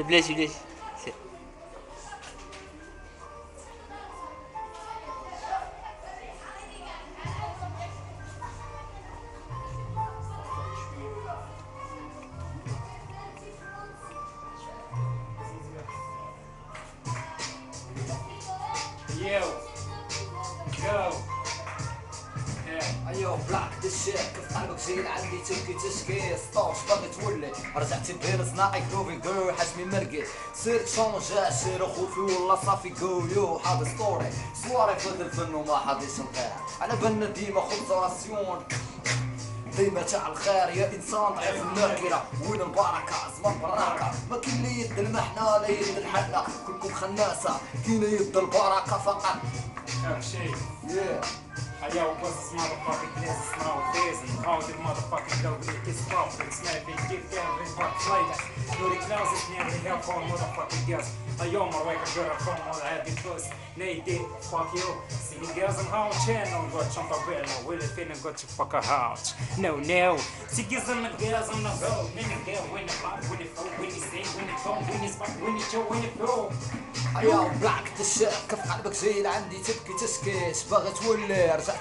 Iblis, iblis. You. Go. Yeah. Yo, block this shit, cause I look seen, I need to get this scared. Thoughts, but it's رجعتي بين صناعي كروفي جو حجمي مرقي. سير شونجا سير خوفي والله صافي جو يو حاضر ستوري. سواري في الفن وما حديش نقير على بالنا ديما خبز راسيون. ديما تاع الخير يا إنسان ضعيف الناكره وين البركه زمان براكه ما كاين لا يد المحنة لا يد الحنة. كلكم خناسة. كاينة يد البركة فقط. yeah. Hey yo, what's this motherfucking now this and how the motherfucking with this pop. It's not a get down with what later. No, the closet never help on motherfucking girls. Hey yo, my record girl, I come on, I had the first. Nay, did fuck you. See the girls on how channel got up well. No, will it feeling got you fuck a. No, no. See, gives them the girls on the road. Then the girl when the pop, when the phone, when the sing, when the phone, when the spot, when the show, when the pro. ايوا بلاك دشاك كيف قلبك زين عندي تبكي تسكت باغي تولي رجعت